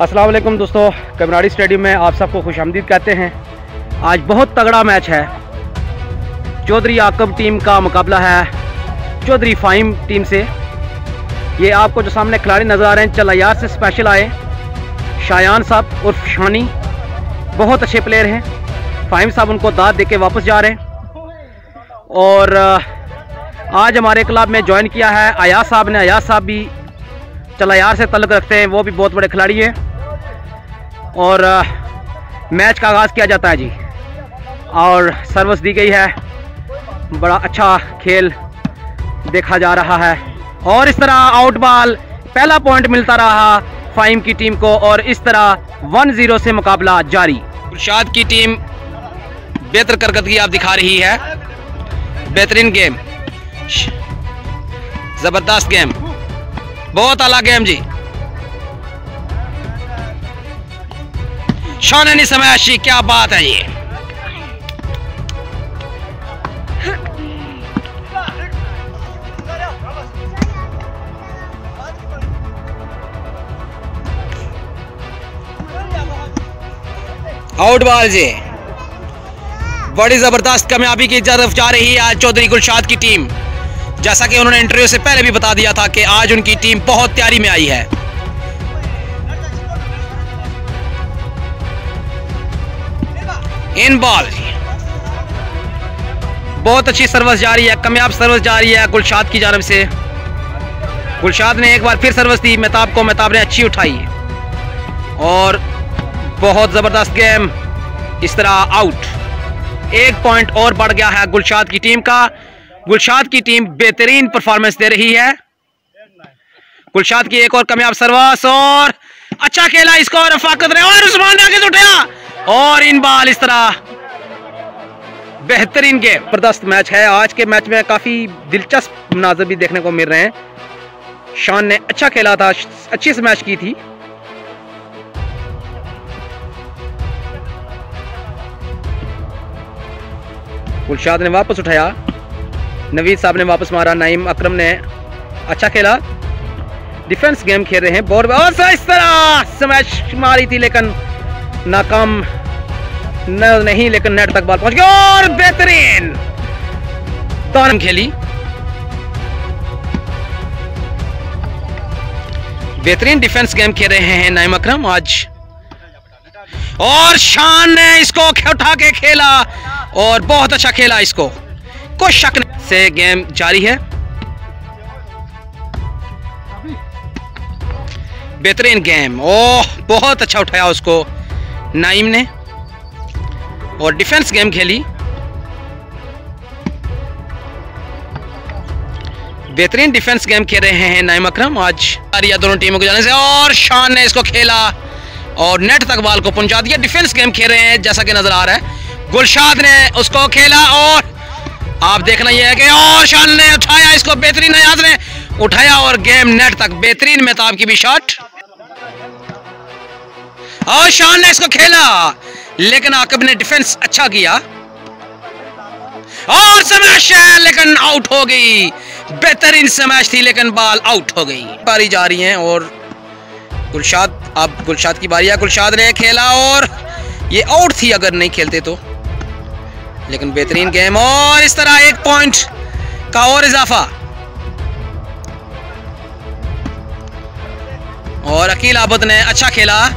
वालेकुम दोस्तों, कमराड़ी स्टेडियम में आप सबको खुश आमदीद कहते हैं। आज बहुत तगड़ा मैच है। चौधरी आकब टीम का मुकाबला है, चौधरी फाइम टीम से। ये आपको जो सामने खिलाड़ी नज़र आ रहे हैं, चलायार से स्पेशल आए। शायान साहब उर्फ़ शानी, बहुत अच्छे प्लेयर हैं। फाइम साहब उनको दाद दे के वापस जा रहे हैं। और आज हमारे क्लब में ज्वाइन किया है अयाज साहब ने अयाज साहब भी चलायार से तल्लक रखते हैं, वो भी बहुत बड़े खिलाड़ी हैं। और मैच का आगाज़ किया जाता है जी। और सर्विस दी गई है। बड़ा अच्छा खेल देखा जा रहा है। और इस तरह आउट बॉल, पहला पॉइंट मिलता रहा फाइम की टीम को और इस तरह वन ज़ीरो से मुकाबला जारी। गुलशाद की टीम बेहतर करकदगी आप दिखा रही है। बेहतरीन गेम। ज़बरदस्त गेम। बहुत अला गेम जी। शाननी समयाशी क्या बात है ये? आउट बॉल जी। बड़ी ज़बरदस्त कामयाबी की तरफ़ जा रही है आज चौधरी गुलशाद की टीम। जैसा कि उन्होंने इंटरव्यू से पहले भी बता दिया था कि आज उनकी टीम बहुत तैयारी में आई है। इन बॉल बहुत अच्छी सर्विस जा रही है, कामयाब सर्विस जा रही है गुलशाद की जानब से। गुलशाद ने एक बार फिर सर्विस दी, मेहताब को, मेहताब ने अच्छी उठाई। और बहुत ज़बरदस्त गेम इस तरह आउट एक पॉइंट और बढ़ गया है गुलशाद की टीम का। गुलशाद की टीम बेहतरीन परफॉर्मेंस दे रही है। गुलशाद की एक और कामयाब सर्वस और अच्छा खेला इसको और रफाकत रहे और उस्मान ने आगे उठाया और इन बाल इस तरह बेहतरीन के ज़बरदस्त मैच है। आज के मैच में काफ़ी दिलचस्प नाजर भी देखने को मिल रहे हैं। शान ने अच्छा खेला था, अच्छी से मैच की थी। गुलशाद ने वापस उठाया। नवीद साहब ने वापस मारा। नईम अकरम ने अच्छा खेला। डिफेंस गेम खेल रहे हैं। बहुत और इस तरह स्मैश मारी थी, लेकिन नाकाम न, नहीं लेकिन नेट तक बॉल पहुँच गया और बेहतरीन तान खेली। बेहतरीन डिफेंस गेम खेल रहे हैं नाइम अकरम आज। और शान ने इसको उठा के खेला। और बहुत अच्छा खेला इसको। कोई शक नहीं से गेम जारी है। बेहतरीन गेम ओह बहुत अच्छा उठाया उसको। नाइम ने और डिफेंस गेम खेली। बेहतरीन डिफेंस गेम खेल रहे हैं नाइम अकरम। आज दोनों टीमों को जाने से और शान ने इसको खेला और नेट तक बाल को पहुँचा दिया। डिफेंस गेम खेल रहे हैं, जैसा कि नज़र आ रहा है। गुलशाद ने उसको खेला और आप देखना यह है कि और शान ने उठाया इसको बेहतरीन ने उठाया और गेम नेट तक बेहतरीन मेहताब की भी शॉट। और शान ने इसको खेला। लेकिन आकब ने डिफेंस अच्छा किया। और समैश है, लेकिन आउट हो गई। बेहतरीन समैश थी, लेकिन बॉल आउट हो गई। बारी जा रही है और गुलशाद, अब गुलशाद की बारी है। गुलशाद ने खेला और ये आउट थी अगर नहीं खेलते तो। लेकिन बेहतरीन गेम और इस तरह एक पॉइंट का और इजाफा। और अकील आबद ने अच्छा खेला।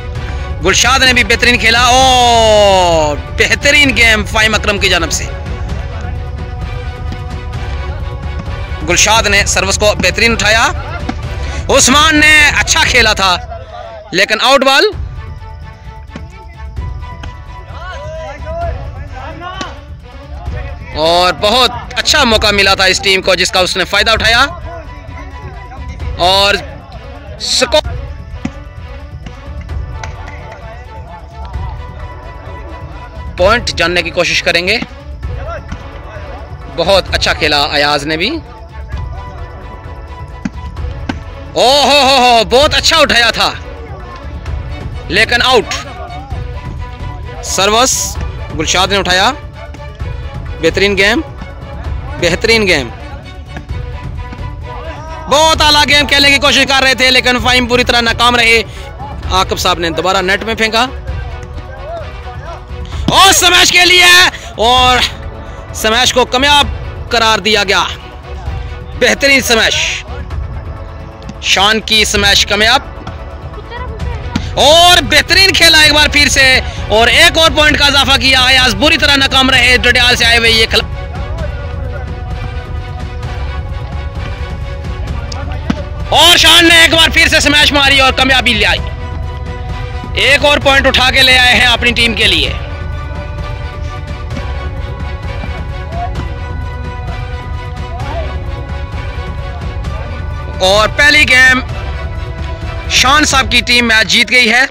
गुलशाद ने भी बेहतरीन खेला और बेहतरीन गेम फाइम अकरम की जानब से। गुलशाद ने सर्विस को बेहतरीन उठाया। उस्मान ने अच्छा खेला था, लेकिन आउट बॉल। और बहुत अच्छा मौका मिला था इस टीम को, जिसका उसने फ़ायदा उठाया। और स्को पॉइंट जानने की कोशिश करेंगे। बहुत अच्छा खेला अयाज ने भी। ओहो, हो हो, बहुत अच्छा उठाया था। लेकिन आउट सर्वस, गुलशाद ने उठाया। बेहतरीन गेम। बेहतरीन गेम। बहुत आला गेम खेलने की कोशिश कर रहे थे, लेकिन फाइम पूरी तरह नाकाम रहे। आकब साहब ने दोबारा नेट में फेंका। और स्मैश के लिए और समैश को कामयाब करार दिया गया। बेहतरीन समैश शान की स्मैश कामयाब। और बेहतरीन खेला एक बार फिर से और एक और पॉइंट का इजाफा किया। है आज बुरी तरह नाकाम रहे डडियाल से आए हुए ये खिला और शान ने एक बार फिर से स्मैश मारी और कामयाबी ले आई। एक और पॉइंट उठा के ले आए हैं अपनी टीम के लिए। और पहली गेम शान साहब की टीम मैच जीत गई है।